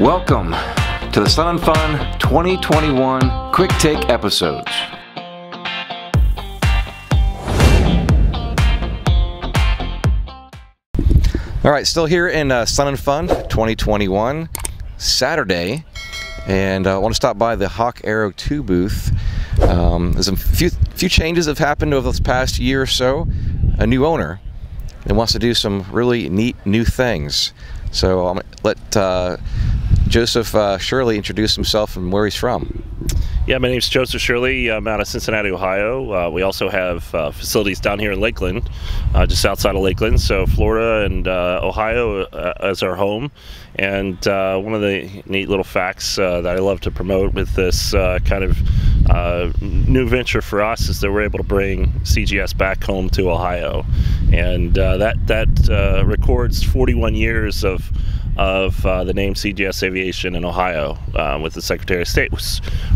Welcome to the Sun and Fun 2021 Quick Take episodes. All right, still here in uh, Sun and Fun 2021, Saturday, and uh, I want to stop by the Hawk Arrow 2 booth. Um, there's a few few changes have happened over this past year or so. A new owner and wants to do some really neat new things. So I'm gonna let uh, Joseph uh, Shirley introduce himself and where he's from. Yeah, my name's Joseph Shirley. I'm out of Cincinnati, Ohio. Uh, we also have uh, facilities down here in Lakeland, uh, just outside of Lakeland. So Florida and uh, Ohio uh, as our home. And uh, one of the neat little facts that I love to promote with this kind of new venture for us is that we're able to bring CGS back home to Ohio, and that that records 41 years of of uh, the name CGS Aviation in Ohio uh, with the Secretary of State,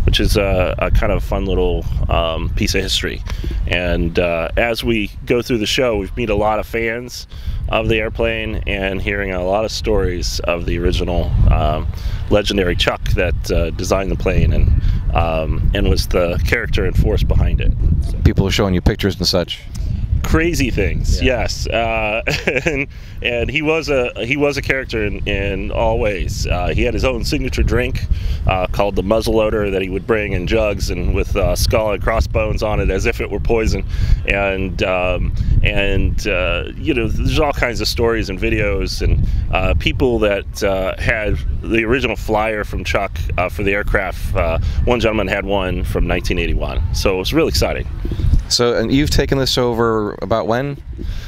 which is a, a kind of fun little um, piece of history. And uh, as we go through the show, we've met a lot of fans of the airplane and hearing a lot of stories of the original um, legendary Chuck that uh, designed the plane and um, and was the character and force behind it. People are showing you pictures and such crazy things. Yeah. Yes, uh, and and he was a he was a character in, in all ways. Uh, he had his own signature drink uh, called the muzzleloader that he would bring in jugs and with uh, skull and crossbones on it as if it were poison. And um, and uh, you know, there's all kinds of stories and videos and uh, people that had the original flyer from Chuck for the aircraft. one gentleman had one from 1981, so it was really exciting. So, and you've taken this over about when?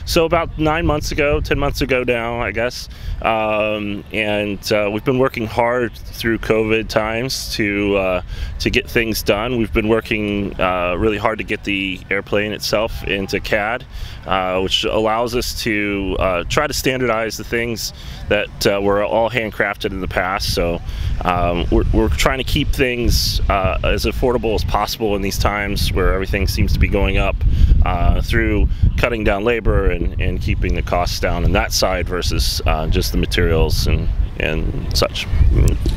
So about nine months ago, ten months ago now, I guess. Um, and uh, we've been working hard through COVID times to uh, to get things done. We've been working uh, really hard to get the airplane itself into CAD, uh, which allows us to uh, try to standardize the things that uh, were all handcrafted in the past. So um, we're, we're, trying to keep things as affordable as possible in these times where everything seems to be going up through cutting down labor and, and keeping the costs down on that side versus uh, just the materials and, and such.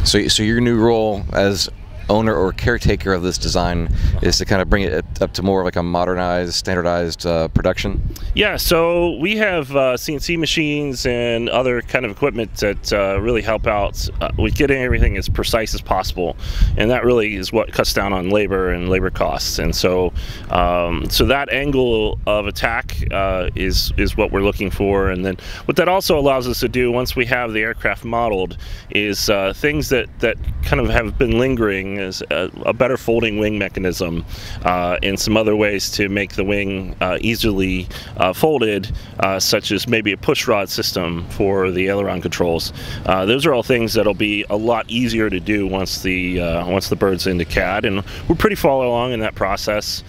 So, so your new role as owner or caretaker of this design is to kind of bring it up to more like a modernized, standardized uh, production? Yeah, so we have uh, CNC machines and other kind of equipment that uh, really help out uh, with getting everything as precise as possible, and that really is what cuts down on labor and labor costs. And so, um, so that angle of attack uh, is is what we're looking for. And then what that also allows us to do once we have the aircraft modeled is uh, things that that kind of have been lingering is a, a better folding wing mechanism uh, and some other ways to make the wing uh, easily uh, folded, uh, such as maybe a push rod system for the aileron controls. Uh, those are all things that'll be a lot easier to do once the once the bird's into CAD, and we're pretty far along in that process.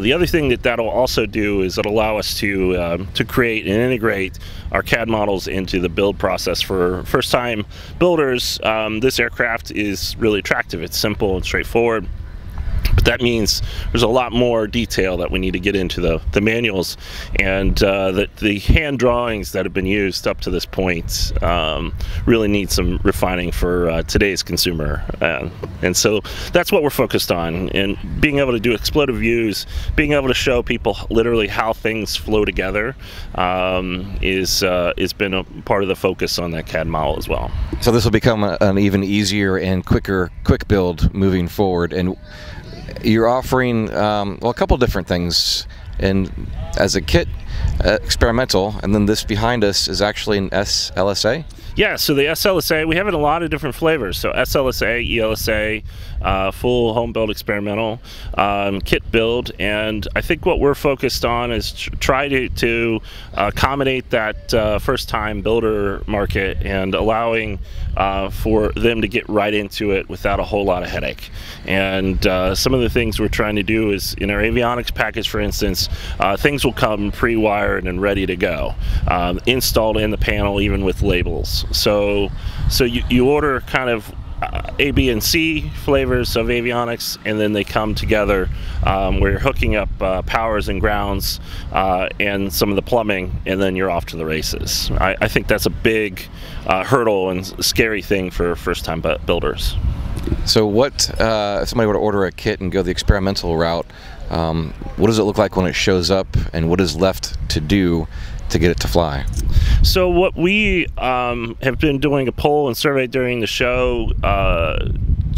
the other thing that that'll also do is it'll allow us to um, to create and integrate our CAD models into the build process for first time builders. Um, this aircraft is really attractive. It's simple and straightforward. But that means there's a lot more detail that we need to get into the, the manuals and uh, the, the hand drawings that have been used up to this point um, really need some refining for uh, today's consumer. Uh, and so that's what we're focused on and being able to do explosive views, being able to show people literally how things flow together um, is uh, has been a part of the focus on that CAD model as well. So this will become a, an even easier and quicker quick build moving forward and you're offering um, well a couple different things. And as a kit uh, experimental and then this behind us is actually an SLSA yeah, so the SLSA, we have it in a lot of different flavors. So SLSA, ELSA, uh, full home build experimental, um, kit build, and I think what we're focused on is tr try to, to accommodate that uh, first time builder market and allowing uh, for them to get right into it without a whole lot of headache. And uh, some of the things we're trying to do is in our avionics package, for instance, things will come pre-wired and ready to go, um, installed in the panel even with labels. So, so you, you order kind of uh, A, B, and C flavors of avionics, and then they come together um, where you're hooking up uh, powers and grounds uh, and some of the plumbing, and then you're off to the races. I, I think that's a big uh, hurdle and scary thing for first-time builders. So, what uh, if somebody were to order a kit and go the experimental route? Um, what does it look like when it shows up, and what is left to do to get it to fly? So what we um, have been doing a poll and survey during the show, uh,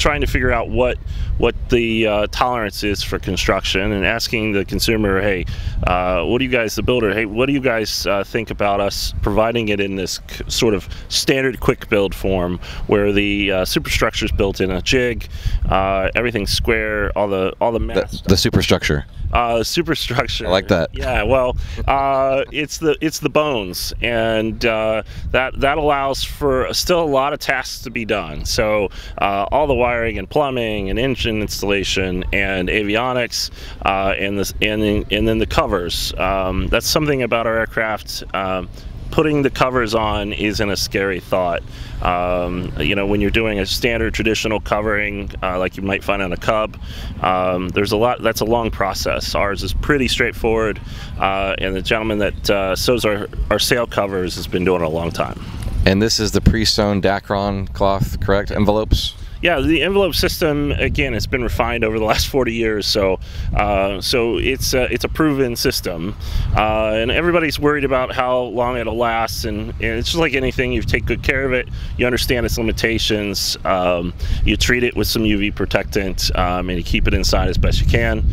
trying to figure out what what the uh, tolerance is for construction, and asking the consumer, hey, uh, what do you guys, the builder, hey, what do you guys uh, think about us providing it in this sort of standard quick build form, where the uh, superstructure is built in a jig, uh, everything's square, all the all the the, the superstructure uh, superstructure. I like that. Yeah, well, uh, it's the it's the bones, and uh, that that allows for still a lot of tasks to be done. So uh, all the wiring and plumbing and engine installation and avionics uh, and this and and then the covers. Um, that's something about our aircraft. Um, putting the covers on isn't a scary thought. Um, you know, when you're doing a standard traditional covering uh, like you might find on a Cub, um, there's a lot. That's a long process. Ours is pretty straightforward, uh, and the gentleman that uh, sews our our sail covers has been doing it a long time. And this is the pre-sewn Dacron cloth, correct? Envelopes yeah, the envelope system again it's been refined over the last 40 years, so uh, so it's a, it's a proven system, uh, and everybody's worried about how long it'll last, and, and, it's just like anything. You take good care of it, you understand its limitations, um, you treat it with some UV protectant, um, and you keep it inside as best you can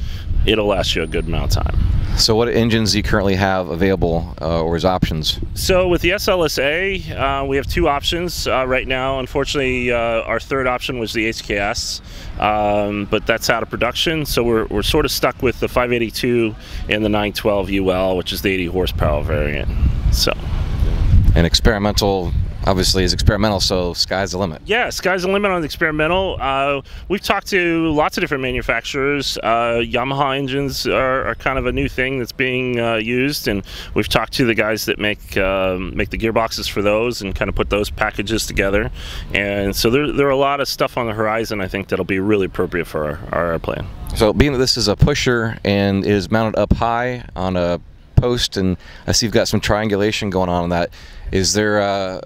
it'll last you a good amount of time. So, what engines do you currently have available uh, or as options? So, with the SLSA, uh, we have two options uh, right now. Unfortunately, uh, our third option was the HKS, um, but that's out of production. So, we're, we're sort of stuck with the 582 and the 912 UL, which is the 80 horsepower variant. So, an experimental obviously is experimental, so sky's the limit. Yeah, sky's the limit on the experimental. Uh, we've talked to lots of different manufacturers. Uh, Yamaha engines are, are, kind of a new thing that's being uh, used, and we've talked to the guys that make um, make the gearboxes for those and kind of put those packages together. And so there, there are a lot of stuff on the horizon. I think that'll be really appropriate for our, our airplane. So being that this is a pusher and is mounted up high on a post, and I see you've got some triangulation going on in that. Is there uh,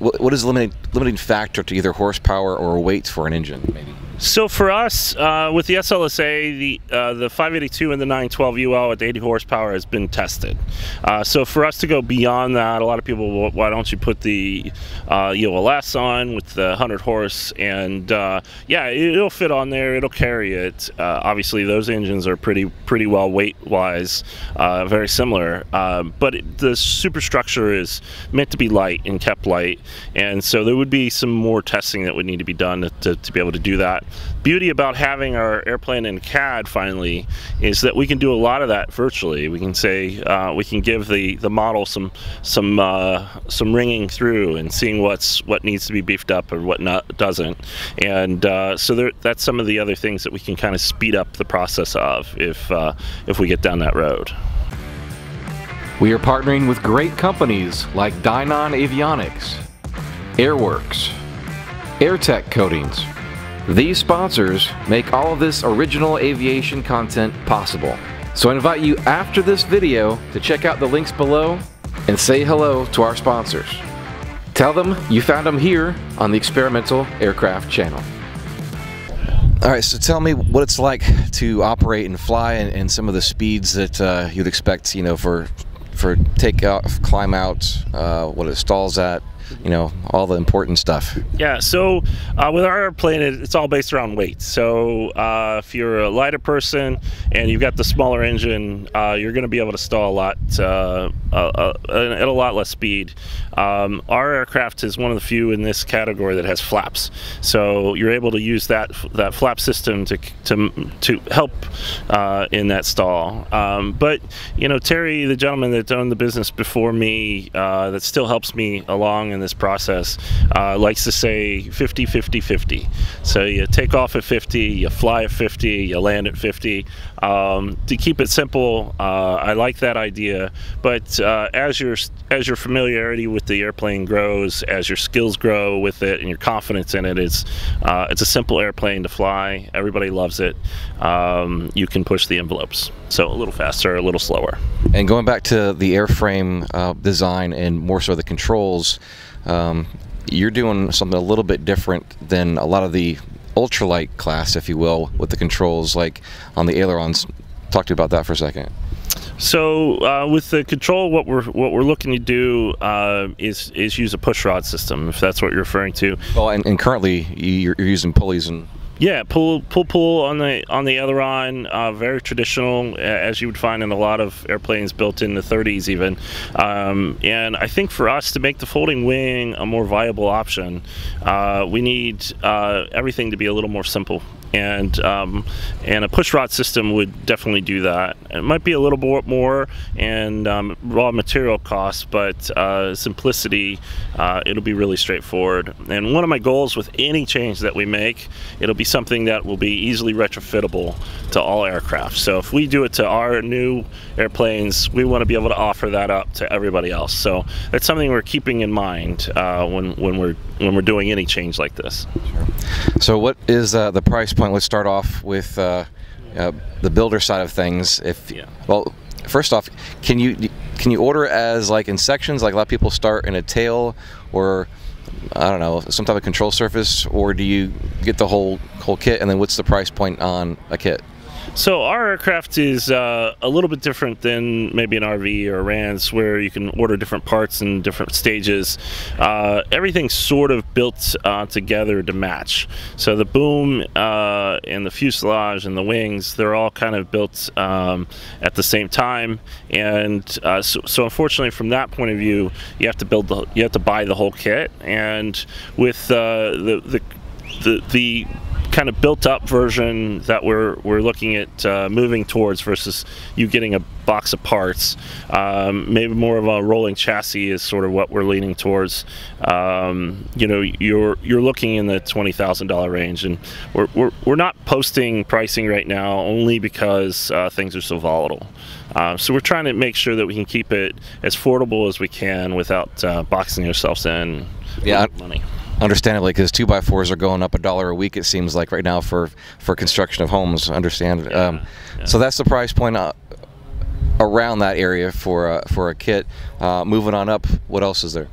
what is the limiting limiting factor to either horsepower or weight for an engine, maybe? So for us, uh, with the SLSA, the uh, the 582 and the 912 UL at 80 horsepower has been tested. Uh, so for us to go beyond that, a lot of people, why don't you put the uh, ULS on with the 100 horse? And uh, yeah, it'll fit on there. It'll carry it. Uh, obviously, those engines are pretty pretty well weight wise, very similar. But it, the superstructure is meant to be light and kept light, and so there would be some more testing that would need to be done to, to, to be able to do that beauty about having our airplane in CAD finally is that we can do a lot of that virtually. We can say uh, we can give the the model some some uh, some ringing through and seeing what's what needs to be beefed up or what not doesn't. And uh, so there, that's some of the other things that we can kind of speed up the process of if uh, if we get down that road. We are partnering with great companies like Dynon Avionics, Airworx, AirTech Coatings these sponsors make all of this original aviation content possible. So I invite you after this video to check out the links below and say hello to our sponsors. Tell them you found them here on the Experimental Aircraft channel. All right, so tell me what it's like to operate and fly and, and some of the speeds that uh, you'd expect, you know, for for takeoff, climb out, uh, what it stalls at, you know all the important stuff. Yeah so uh, with our airplane it's all based around weight. So uh, if you're a lighter person and you've got the smaller engine uh, you're going to be able to stall a lot uh, uh, uh, at a lot less speed. Um, our aircraft is one of the few in this category that has flaps. So you're able to use that that flap system to to, to help in that stall. Um, but you know Terry the gentleman that owned the business before me that still helps me along in this process uh, likes to say 50, 50, 50. So you take off at 50, you fly at 50, you land at 50. Um, to keep it simple, uh, I like that idea. But uh, as your as your familiarity with the airplane grows, as your skills grow with it, and your confidence in it, it's uh, it's a simple airplane to fly. Everybody loves it. Um, you can push the envelopes, so a little faster, a little slower. And going back to the airframe uh, design and more so the controls, um, you're doing something a little bit different than a lot of the ultralight class, if you will, with the controls like on the ailerons. Talk to you about that for a second. So uh, with the control, what we're what we're looking to do uh, is is use a push rod system, if that's what you're referring to. Well, and, and currently you're, you're using pulleys and yeah, pull pull pull on the on the aileron, uh, very traditional as you would find in a lot of airplanes built in the 30s even. Um, and I think for us to make the folding wing a more viable option, uh, we need uh, everything to be a little more simple and um, and a push rod system would definitely do that. It might be a little bit more and um, raw material costs, but uh, simplicity, uh, it'll be really straightforward. And one of my goals with any change that we make, it'll be something that will be easily retrofittable to all aircraft. So if we do it to our new airplanes, we want to be able to offer that up to everybody else. So that's something we're keeping in mind uh, when when we're when we're doing any change like this. Sure. So what is uh, the price point? Let's start off with uh, uh, the builder side of things. If yeah. well, first off, can you can you order as like in sections? Like a lot of people start in a tail, or I don't know, some type of control surface, or do you get the whole whole kit? And then what's the price point on a kit? So our aircraft is uh, a little bit different than maybe an RV or a RANS where you can order different parts in different stages. Uh, everything's sort of built uh, together to match. So the boom uh, and the fuselage and the wings, they're all kind of built um, at the same time. And uh, so, so, unfortunately from that point of view, you have to build the, you have to buy the whole kit. And with uh, the, the the, the kind of built up version that we're, we're looking at uh, moving towards versus you getting a box of parts. Um, maybe more of a rolling chassis is sort of what we're leaning towards. Um, you know, you're you're looking in the twenty thousand dollar range, and we're, we're we're not posting pricing right now only because uh, things are so volatile. Uh, so we're trying to make sure that we can keep it as affordable as we can without uh, boxing ourselves in. Yeah, money understandably because two by fours are going up a dollar a week it seems like right now for for construction of homes understand yeah, um, yeah. so that's the price point uh, around that area for uh, for a kit uh, moving on up what else is there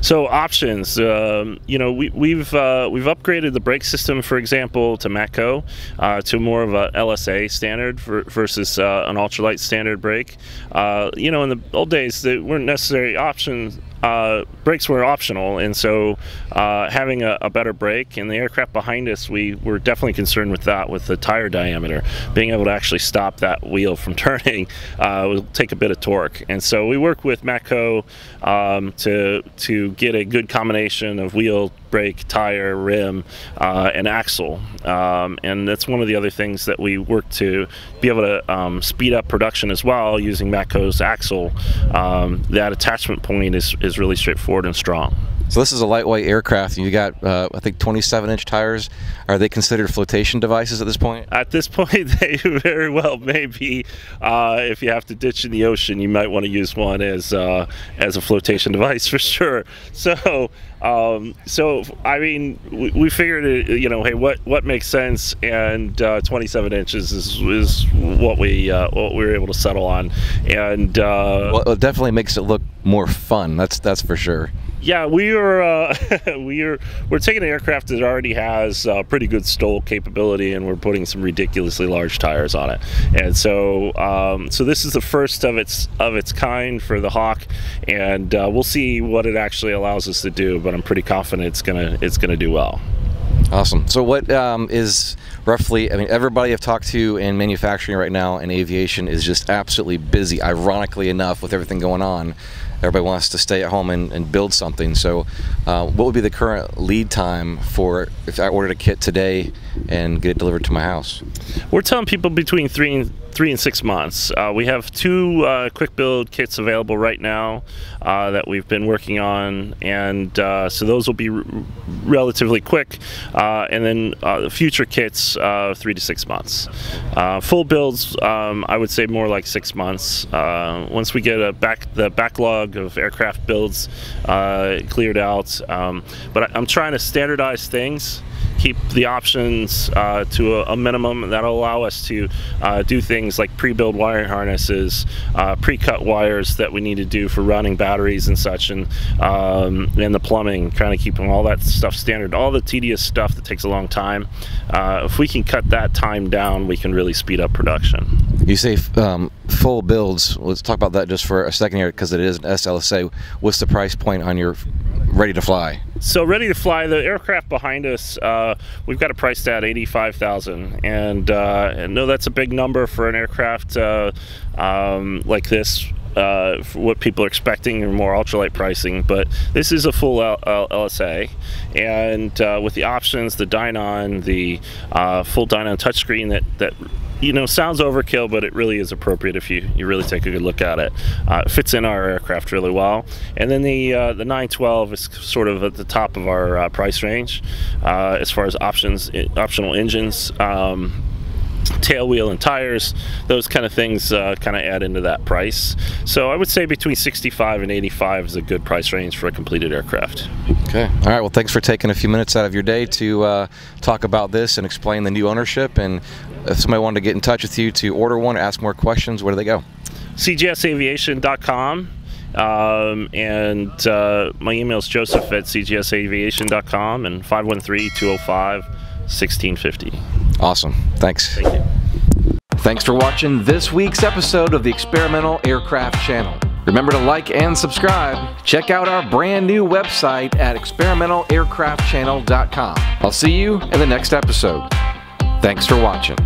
so options, um, you know, we, we've uh, we've upgraded the brake system, for example, to Matco, uh, to more of a LSA standard for, versus uh, an ultralight standard brake. Uh, you know, in the old days, they weren't necessary options uh, brakes were optional, and so uh, having a, a, better brake and the aircraft behind us, we were definitely concerned with that, with the tire diameter. Being able to actually stop that wheel from turning uh, will take a bit of torque, and so we work with Matco um, to to get a good combination of wheel brake, tire, rim, uh, and axle. Um, and that's one of the other things that we work to be able to um, speed up production as well using Matco's axle. Um, that attachment point is, is really straightforward and strong. So this is a lightweight aircraft. And you got, uh, I think, 27-inch tires. Are they considered flotation devices at this point? At this point, they very well may be. Uh, if you have to ditch in the ocean, you might want to use one as uh, as a flotation device for sure. So, um, so I mean, we, we, figured, it, you know, hey, what what makes sense? And uh, 27 inches is, is what we uh, what we were able to settle on. And uh, well, it definitely makes it look more fun. That's that's for sure. Yeah, we are uh, we are we're taking an aircraft that already has uh, pretty good STOL capability, and we're putting some ridiculously large tires on it. And so um, so this is the first of its of its kind for the Hawk, and uh, we'll see what it actually allows us to do. But I'm pretty confident it's gonna it's gonna do well. Awesome. So, what um, is roughly? I mean, everybody I've talked to in manufacturing right now and aviation is just absolutely busy. Ironically enough, with everything going on, everybody wants to stay at home and, and build something. So, uh, what would be the current lead time for if I ordered a kit today and get it delivered to my house? We're telling people between three and three and six months. Uh, we have two uh, quick build kits available right now uh, that we've been working on, and uh, so those will be relatively quick. Uh, and then uh, future kits, three to six months. full builds, um, I would say more like six months. once we get a back the backlog of aircraft builds cleared out, um, but I'm trying to standardize things keep the options uh, to a, a, minimum that'll allow us to uh, do things like pre-build wiring harnesses, uh, pre-cut wires that we need to do for running batteries and such, and um, and the plumbing, kind of keeping all that stuff standard, all the tedious stuff that takes a long time. Uh, if we can cut that time down, we can really speed up production. You say um, full builds. Let's talk about that just for a second here, because it is an SLSA. What's the price point on your ready to fly? So ready to fly, the aircraft behind us, uh, we've got it priced at eighty-five thousand, and uh, and no, that's a big number for an aircraft uh, um, like this. Uh, what people are expecting or more ultralight pricing, but this is a full L L LSA, and uh, with the options, the Dynon, the uh, full Dynon touchscreen that that you know, sounds overkill, but it really is appropriate if you, you really take a good look at it. Uh, it fits in our aircraft really well. And then the uh, the 912 is sort of at the top of our uh, price range uh, as far as options, optional engines. Um, tail wheel and tires those kind of things uh, kind of add into that price so i would say between 65 and 85 is a good price range for a completed aircraft okay all right well thanks for taking a few minutes out of your day to uh, talk about this and explain the new ownership and if somebody wanted to get in touch with you to order one or ask more questions, where do they go? cgsaviation.com. Um, and uh, my email is joseph at cgsaviation.com and 513 205 1650. Awesome. Thanks. Thank you. Thanks for watching this week's episode of the Experimental Aircraft Channel. Remember to like and subscribe. Check out our brand new website at experimentalaircraftchannel.com. I'll see you in the next episode. Thanks for watching.